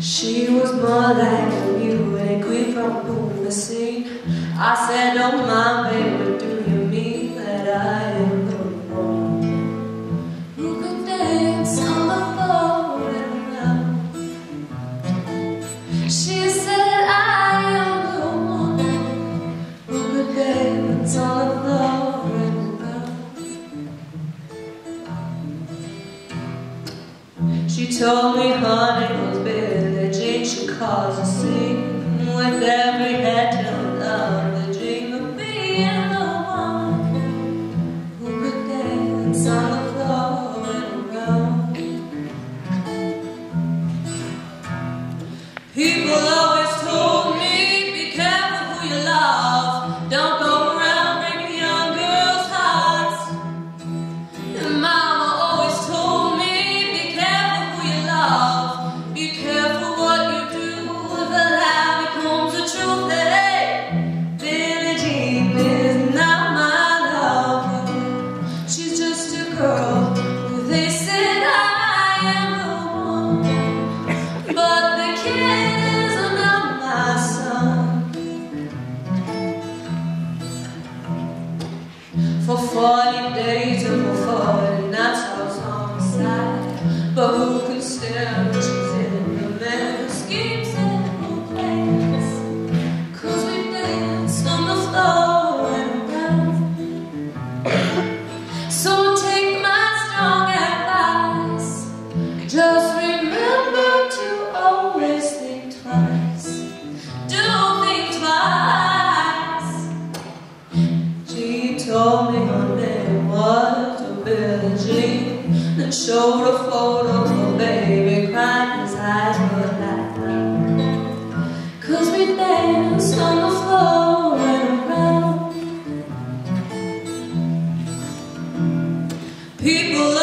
She was more like a beauty queen from sea. I said, oh, don't mind, baby, do you mean that I am the one who could dance on the floor and around? She said, I am the one who could dance on the floor and around. She told me, honey, was Billie Jean, she caused a scene For 40 days and Showed a photo for baby, crying his eyes were light. Cause we danced on the floor and around. People